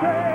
say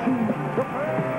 Japan.